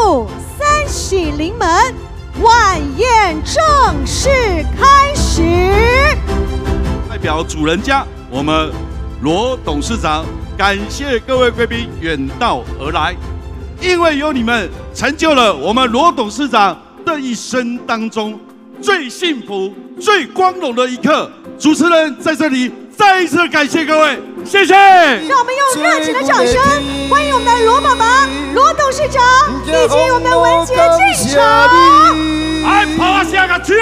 府三喜临门，晚宴正式开始。代表主人家，我们罗董事长感谢各位贵宾远道而来，因为有你们，成就了我们罗董事长的一生当中最幸福、最光荣的一刻。主持人在这里再一次感谢各位，谢谢。让我们用热情的掌声欢迎我们的罗爸爸、罗董事长以及我们文杰进场。来，趴下个去！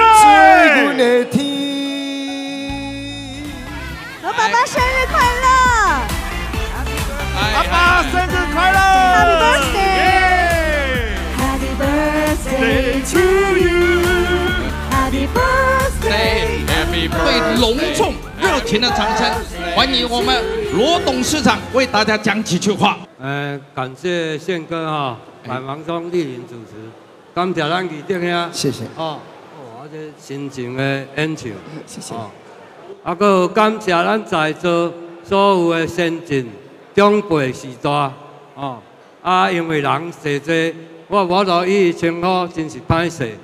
罗爸爸生日快乐爸爸生日快乐！Happy birthday to you，Happy birthday。最隆重、热情的掌声，欢迎我们罗董事长为大家讲几句话。呃，感谢宪哥哈，百忙中莅临主持，感谢咱二弟兄，谢谢。哦，哦，这深情的演唱，谢谢。啊，搁感谢咱在座所有的先进长辈时代，哦，啊，因为人势多，我无落伊称呼，真是歹势。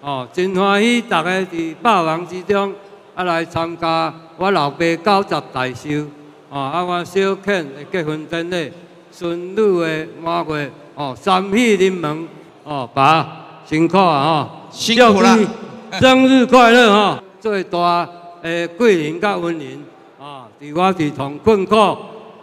哦，真欢喜大家伫百忙之中啊来参加我老爸九十大寿，哦，啊，我小庆的结婚典礼，孙女的满月，哦，三喜临门，哦，爸辛苦啊，哈，辛苦了，生日快乐哈，最大。诶，桂林甲温林，啊，伫我伫同困苦、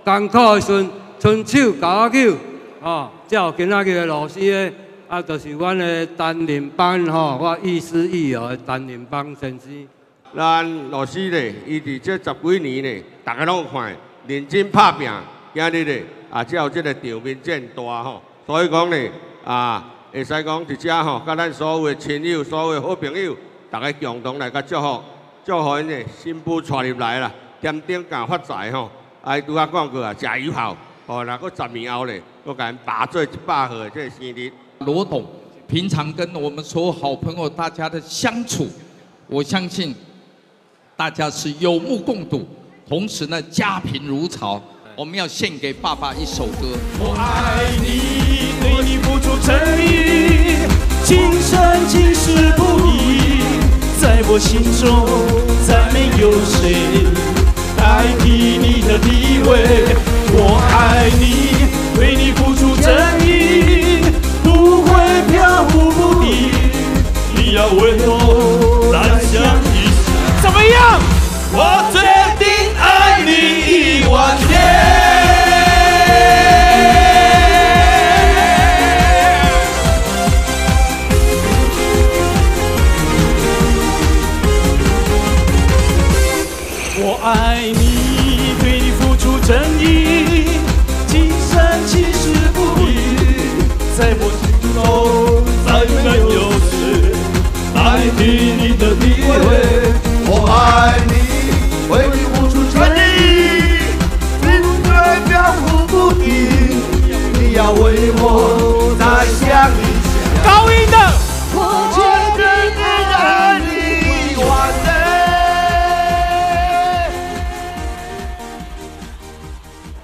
艰苦的时，伸手甲我救，啊，才有今仔日的老师诶，啊，就是阮的单人班吼，我亦师亦友的单人班先生。咱老师咧，伊伫这十几年咧，大家拢有看，认真拍拼，今日咧，啊，只有这个场面这大吼，所以讲咧，啊，会使讲伫遮吼，甲咱所有的亲友、所有的好朋友，大家共同来甲祝福。祝福因诶新妇娶入来啦，添丁加发财吼！哎，拄啊讲过啊，食油炮，哦，那个十年后咧，我甲因把做一百岁这个生日。罗董平常跟我们所有好朋友大家的相处，我相信大家是有目共睹，同时呢家贫如潮。我们要献给爸爸一首歌。我爱你，对你付出真意，今生今世不移。在我心中，再没有谁爱你，对你付出真意，今生今世不渝，在我心中再没有。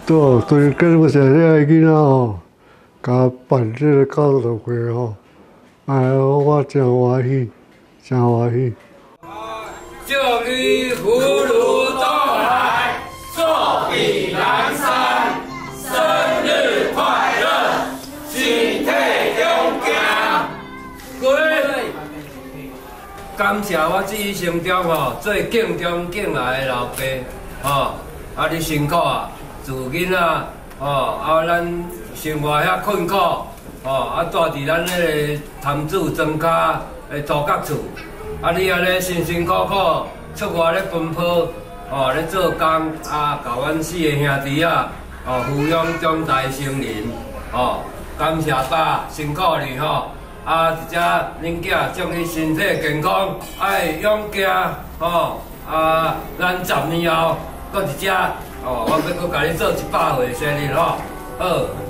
年。对，对，跟我现在的囡仔吼，甲办这个交流会吼，哎，我真欢喜。真欢喜！祝你福如东海，寿比南山，生日快乐，身体强健。贵，感谢我这一生中吼最敬重敬爱的老爸，吼啊你辛苦啊，自囡仔吼啊咱生活遐困苦，吼啊住伫咱迄个潭子庄卡。诶，租角厝，啊，你安尼辛辛苦苦出外咧奔波，哦，咧做工，啊，甲阮四个兄弟仔，哦，抚养长大成人，哦，感谢爸辛苦你吼，啊，一只恁囝祝你身体健康，爱勇敢，吼，啊，咱十年后，搁一只，哦，我要搁甲你做一百回生日吼，好，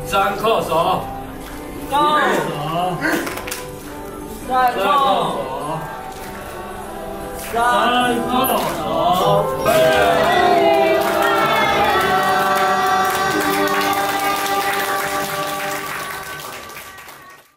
三叩首，三。三叩首，三叩首。